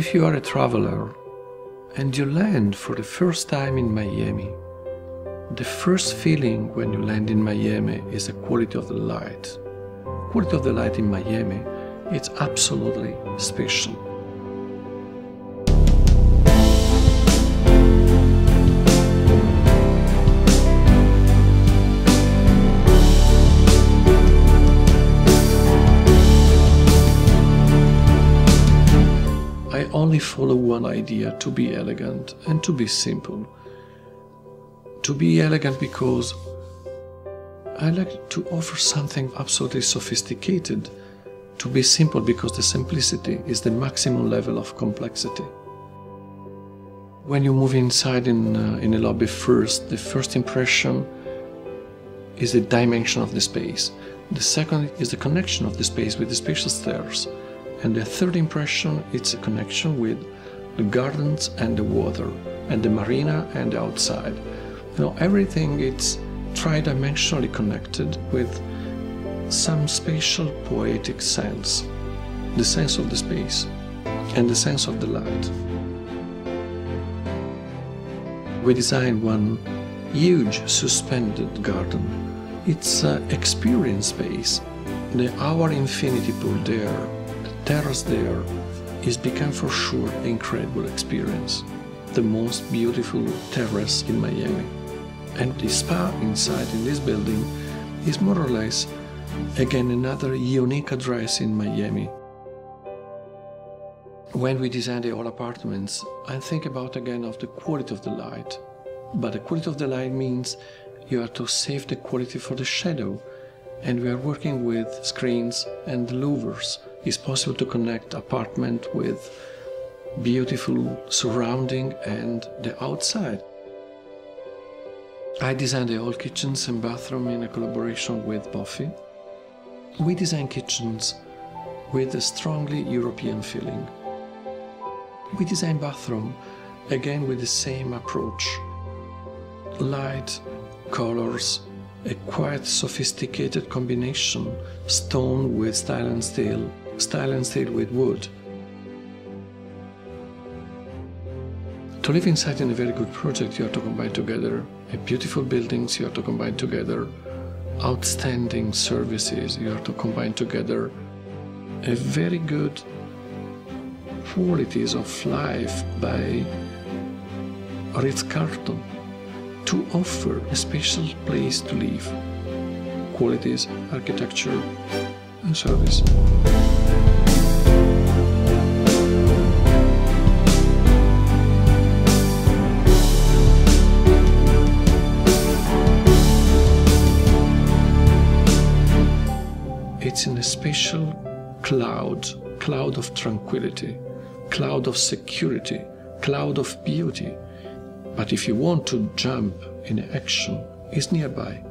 If you are a traveler and you land for the first time in Miami, the first feeling when you land in Miami is the quality of the light. Quality of the light in Miami, it's absolutely special. I only follow one idea to be elegant and to be simple. To be elegant because I like to offer something absolutely sophisticated. To be simple because the simplicity is the maximum level of complexity. When you move inside in, uh, in a lobby first, the first impression is the dimension of the space. The second is the connection of the space with the spatial stairs. And the third impression it's a connection with the gardens and the water, and the marina and the outside. You know, everything it's tridimensionally connected with some spatial poetic sense, the sense of the space and the sense of the light. We designed one huge suspended garden. It's an experience space. The Our Infinity Pool there terrace there is become for sure an incredible experience. The most beautiful terrace in Miami. And the spa inside in this building is more or less again another unique address in Miami. When we design the all apartments, I think about again of the quality of the light. But the quality of the light means you have to save the quality for the shadow. And we are working with screens and louvers it's possible to connect apartment with beautiful surrounding and the outside. I designed the whole kitchens and bathroom in a collaboration with Boffi. We design kitchens with a strongly European feeling. We design bathroom again with the same approach. Light, colors, a quite sophisticated combination, stone with style and steel, style and steel with wood. To live inside in a very good project, you have to combine together. Beautiful buildings, you have to combine together. Outstanding services, you have to combine together. A very good qualities of life by Ritz-Carlton to offer a special place to live, qualities, architecture, and service. It's in a special cloud, cloud of tranquility, cloud of security, cloud of beauty. But if you want to jump in action, it's nearby.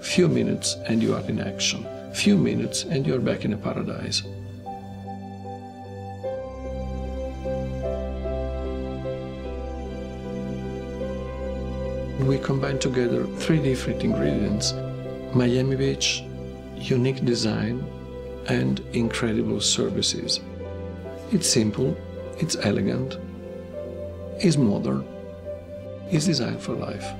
Few minutes and you are in action. Few minutes and you're back in a paradise. We combine together three different ingredients Miami Beach, unique design, and incredible services. It's simple, it's elegant, it's modern, it's designed for life.